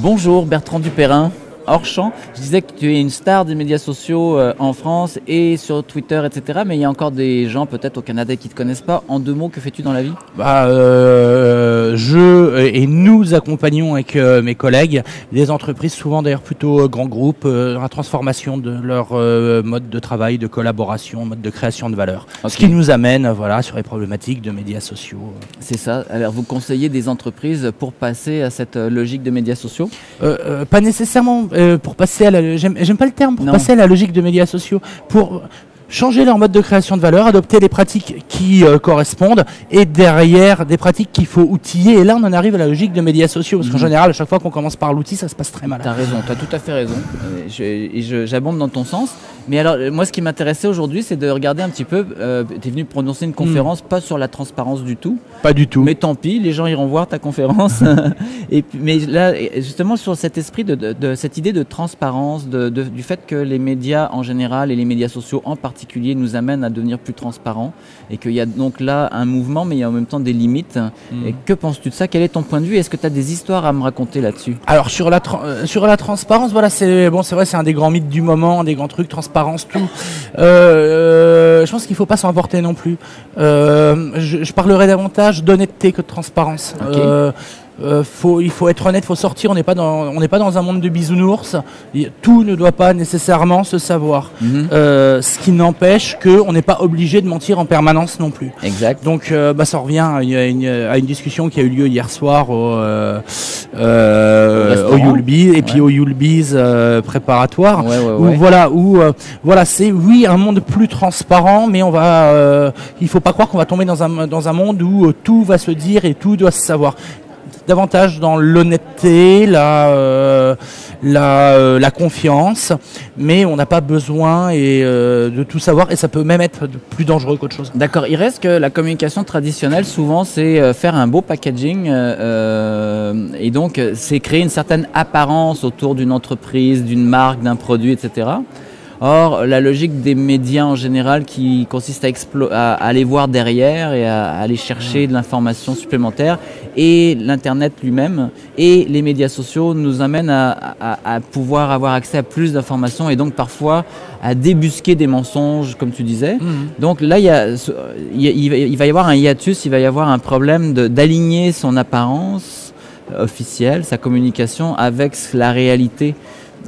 Bonjour Bertrand Dupérin hors champ. Je disais que tu es une star des médias sociaux euh, en France et sur Twitter, etc. Mais il y a encore des gens peut-être au Canada qui ne te connaissent pas. En deux mots, que fais-tu dans la vie? Bah, euh, Je et nous accompagnons avec euh, mes collègues des entreprises, souvent d'ailleurs plutôt grands groupes, dans la transformation de leur mode de travail, de collaboration, mode de création de valeur. Ce qui nous amène voilà, sur les problématiques de médias sociaux. C'est ça. Alors vous conseillez des entreprises pour passer à cette logique de médias sociaux? Pas nécessairement euh, pour passer à la, j'aime pas le terme, pour passer à la logique de médias sociaux, pour changer leur mode de création de valeur, adopter des pratiques qui euh, correspondent et derrière des pratiques qu'il faut outiller. Et là, on en arrive à la logique de médias sociaux parce qu'en mhm. général, à chaque fois qu'on commence par l'outil, ça se passe très mal. Tu as raison, tu as tout à fait raison. Et j'abonde dans ton sens. Mais alors, moi, ce qui m'intéressait aujourd'hui, c'est de regarder un petit peu. Euh, tu es venu prononcer une conférence, pas sur la transparence du tout. Pas du tout. Mais tant pis, les gens iront voir ta conférence. et mais là, justement, sur cet esprit de, cette idée de transparence, du fait que les médias en général et les médias sociaux en particulier nous amènent à devenir plus transparents et qu'il y a donc là un mouvement, mais il y a en même temps des limites. Mm. Et que penses-tu de ça? Quel est ton point de vue? Est-ce que tu as des histoires à me raconter là-dessus? Alors sur la euh, sur la transparence, voilà, c'est bon, c'est vrai, c'est un des grands mythes du moment, des grands trucs transparents tout. Euh, euh, je pense qu'il faut pas s'en emporter non plus. Euh, je, parlerai davantage d'honnêteté que de transparence. Euh, faut, il faut être honnête, il faut sortir. On n'est pas dans, on n'est pas dans un monde de bisounours. Tout ne doit pas nécessairement se savoir. Mhm. Euh, ce qui n'empêche qu'on n'est pas obligé de mentir en permanence non plus. Exact. Donc, euh, bah, ça revient à une, à une, discussion qui a eu lieu hier soir au, au, au et puis au Yulbiz préparatoire. Ouais, où, voilà, où voilà, c'est oui un monde plus transparent, mais on va, il faut pas croire qu'on va tomber dans un dans un monde où tout va se dire et tout doit se savoir davantage dans l'honnêteté, la, euh, euh, la, confiance, mais on n'a pas besoin et, euh, de tout savoir et ça peut même être plus dangereux qu'autre chose. D'accord, il reste que la communication traditionnelle, souvent, c'est faire un beau packaging et donc c'est créer une certaine apparence autour d'une entreprise, d'une marque, d'un produit, etc. Or, la logique des médias en général qui consiste à, aller voir derrière et à, aller chercher de l'information supplémentaire et l'Internet lui-même et les médias sociaux nous amènent à, pouvoir avoir accès à plus d'informations et donc parfois à débusquer des mensonges, comme tu disais. Mmh. Donc là, il, y a, il, va y avoir un hiatus, il va y avoir un problème d'aligner son apparence officielle, sa communication avec la réalité.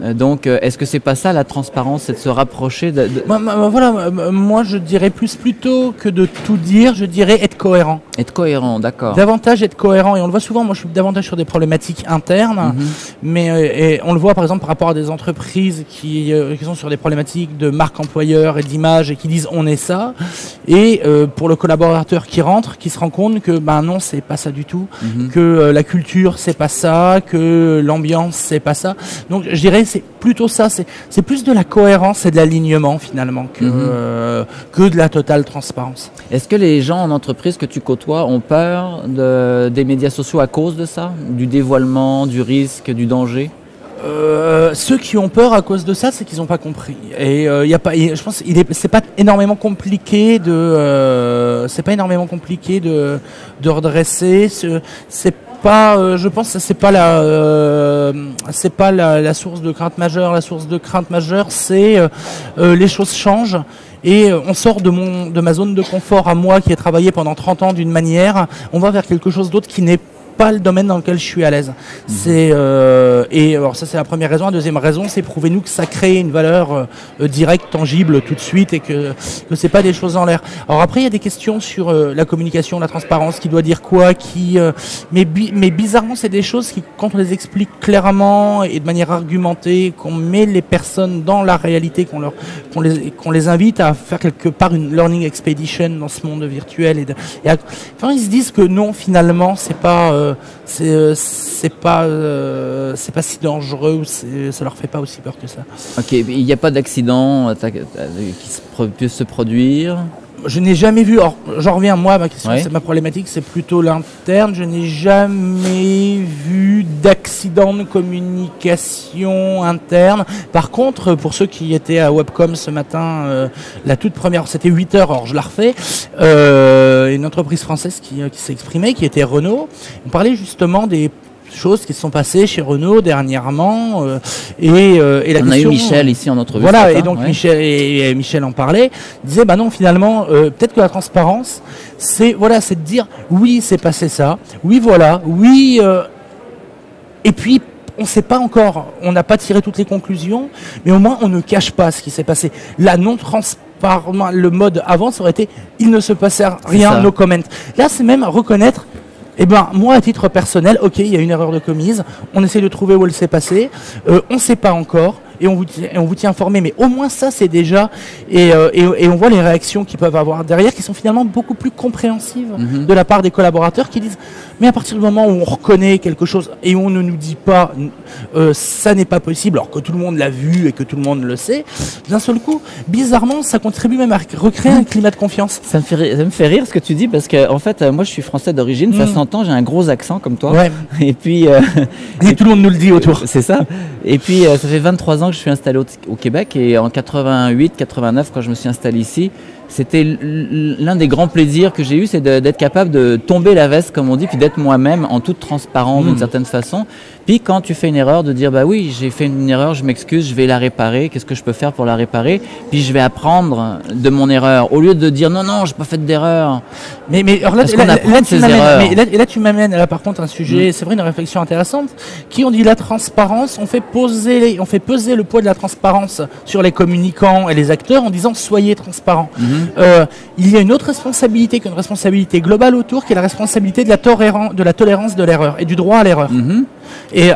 Euh, donc, euh, est-ce que c'est pas ça la transparence, c'est de se rapprocher de, Voilà, moi je dirais plus plutôt que de tout dire, je dirais être cohérent. Être cohérent, d'accord. Davantage être cohérent, et on le voit souvent, moi je suis davantage sur des problématiques internes, mhm. mais euh, et on le voit par exemple par rapport à des entreprises qui, qui sont sur des problématiques de marque employeur et d'image et qui disent on est ça, et pour le collaborateur qui rentre, qui se rend compte que ben non, c'est pas ça du tout, mhm. que la culture c'est pas ça, que l'ambiance c'est pas ça. Donc je dirais c'est plutôt ça, c'est plus de la cohérence et de l'alignement finalement que, mhm. euh, que de la totale transparence. Est-ce que les gens en entreprise que tu côtoies ont peur de, des médias sociaux à cause de ça? Du dévoilement, du risque, du danger? Euh, ceux qui ont peur à cause de ça, c'est qu'ils n'ont pas compris. Et il euh, y a pas, je pense, il est, c'est pas énormément compliqué de, c'est pas énormément compliqué de, de redresser. C'est euh, je pense, c'est pas la, euh, c'est pas la, source de crainte majeure. La source de crainte majeure, c'est euh, les choses changent et on sort de mon, de ma zone de confort à moi qui ai travaillé pendant 30 ans d'une manière. On va vers quelque chose d'autre qui n'est pas le domaine dans lequel je suis à l'aise. Mhm. C'est euh, et alors ça c'est la première raison. La deuxième raison, c'est prouvez-nous que ça crée une valeur euh, directe, tangible tout de suite et que que c'est pas des choses en l'air. Alors après il y a des questions sur euh, la communication, la transparence, qui doit dire quoi, qui mais mais bizarrement c'est des choses qui quand on les explique clairement et de manière argumentée, qu'on met les personnes dans la réalité, qu'on leur qu'on les qu'on les invite à faire quelque part une learning expedition dans ce monde virtuel et, enfin ils se disent que non finalement c'est pas euh, c'est pas euh, c'est pas si dangereux ou ça leur fait pas aussi peur que ça. Ok, il n'y a pas d'accident euh, qui peut se produire je n'ai jamais vu, j'en reviens moi, ma question, c'est ma problématique, c'est plutôt l'interne. Je n'ai jamais vu d'accident de communication interne. Par contre, pour ceux qui étaient à Webcom ce matin, euh, la toute première, c'était 8 heures, alors je la refais, euh, une entreprise française qui, euh, qui s'est exprimée, qui était Renault. On parlait justement des choses qui se sont passées chez Renault dernièrement. euh, et, euh, et la On a eu Michel ici en entrevue. Voilà, et donc ouais. Michel, et, et Michel en parlait, il disait bah non finalement euh, peut-être que la transparence c'est voilà c'est de dire oui c'est passé ça, oui voilà, oui euh, et puis on ne sait pas encore, on n'a pas tiré toutes les conclusions, mais au moins on ne cache pas ce qui s'est passé. La non transparence, le mode avant ça aurait été il ne se passait rien, no comment. Là c'est même reconnaître eh ben, moi, à titre personnel, ok, il y a une erreur de commise. On essaie de trouver où elle s'est passée. Euh, on ne sait pas encore. Et on, vous et on vous tient informé. Mais au moins, ça, c'est déjà. Et, euh, et, et on voit les réactions qu'ils peuvent avoir derrière, qui sont finalement beaucoup plus compréhensives Mhm. de la part des collaborateurs qui disent Mais à partir du moment où on reconnaît quelque chose et où on ne nous dit pas euh, ça n'est pas possible, alors que tout le monde l'a vu et que tout le monde le sait, d'un seul coup, bizarrement, ça contribue même à recréer un climat de confiance. Ça me, fait rire, ça me fait rire ce que tu dis parce que en fait euh, moi je suis français d'origine, ça Mm. s'entend, j'ai un gros accent comme toi. Ouais. Et puis euh, Et tout le monde nous le dit autour. c'est ça. Et puis euh, ça fait 23 ans que je suis installé au, au Québec et en 88, 89 quand je me suis installé ici, c'était l'un des grands plaisirs que j'ai eu, c'est d'être capable de tomber la veste comme on dit, puis d'être moi-même en toute transparence d'une Mm. certaine façon. Puis quand tu fais une erreur, de dire bah oui j'ai fait une erreur, je m'excuse, je vais la réparer. Qu'est-ce que je peux faire pour la réparer? Puis je vais apprendre de mon erreur au lieu de dire non non j'ai pas fait d'erreur. Mais, mais alors là, tu m'amènes- là, et là, tu m'amènes là par contre un sujet, c'est vrai une réflexion intéressante, qui on dit la transparence, on fait poser, on fait peser le poids de la transparence sur les communicants et les acteurs en disant soyez transparents. Mhm. Euh, il y a une autre responsabilité qu'une responsabilité globale autour, qui est la responsabilité de la, toléran- de la tolérance de l'erreur et du droit à l'erreur. Mhm. Et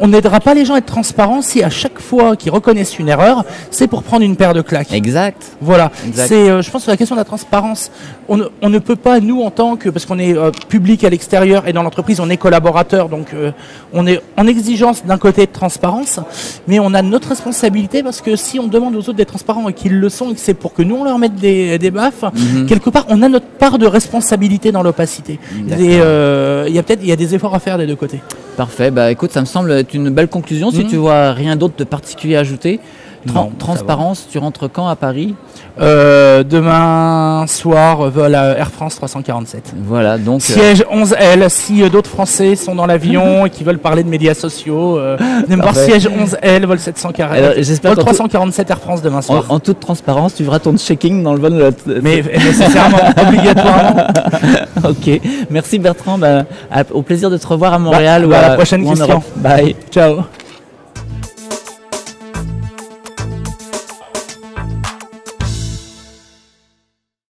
on n'aidera pas les gens à être transparents si à chaque fois qu'ils reconnaissent une erreur, c'est pour prendre une paire de claques. Exact. Voilà, c'est, euh, je pense, que la question de la transparence. On ne, on ne peut pas, nous, en tant que, parce qu'on est euh, public à l'extérieur et dans l'entreprise, on est collaborateur, donc euh, on est en exigence d'un côté de transparence, mais on a notre responsabilité parce que si on demande aux autres d'être transparents et qu'ils le sont et que c'est pour que nous on leur mette des, des baffes, Mhm. quelque part, on a notre part de responsabilité dans l'opacité. Euh, il y a peut-être, il y a des efforts à faire des deux côtés. Parfait. Bah écoute, ça me semble être une belle conclusion. Si Mhm. tu vois rien d'autre de particulier à ajouter. Tran- Non, ça transparence, tu rentres quand à Paris Euh, demain soir, vol à Air France 347. Voilà, donc euh, Siège 11L, si euh, d'autres Français sont dans l'avion et qui veulent parler de médias sociaux, venez me voir siège 11L, vol 740. alors, j'espère vol qu'en tout- 347 Air France demain soir. en toute transparence, tu verras ton checking dans le vol. de la- Mais nécessairement, obligatoirement. ok. Merci Bertrand. Bah, à- au plaisir de te revoir à Montréal Bah, ou bah, à la prochaine question. Bye. Ciao.